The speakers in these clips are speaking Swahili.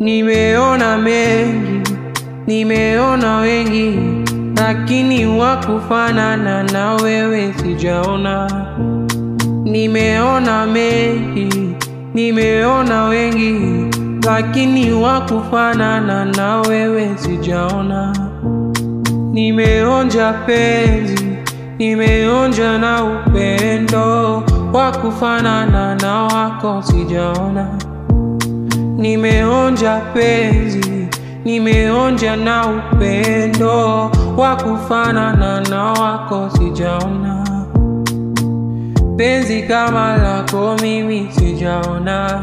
Nimeona mengi, nimeona wengi, lakini wakufanana na wewe sijaona. Nimeona mengi, nimeona wengi, lakini wakufanana na wewe sijaona. Nimeonja penzi, nimeonja na upendo, wakufanana na wako sijaona. Nimeonja penzi, nimeonja na upendo, wa kufanana na wako sijaona. Penzi kama lako mimi sijaona,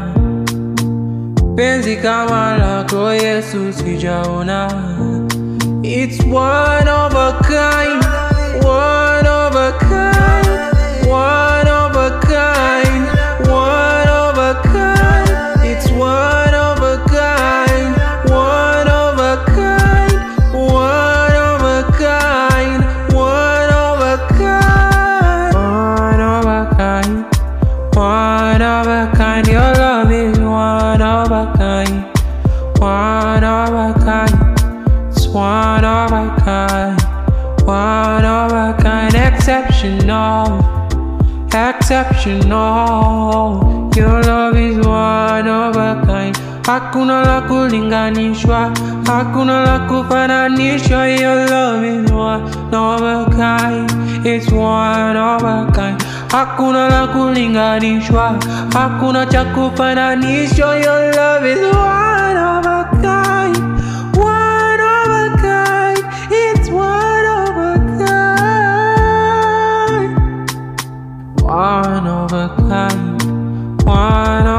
penzi kama lako Yesu sijaona. It's one of a kind, a kind, one of a kind. It's one of a kind, one of a kind, exceptional, exceptional. Your love is one of a kind. Hakuna la kulinganishwa, hakuna la kufananishwa. Your love is one of a kind, it's one of a kind. Hakuna la kulinganishwa, hakuna cha kufananishwa. Your love is one of a kind, one of a kind, it's one of a kind, one of a kind, one. Of a kind.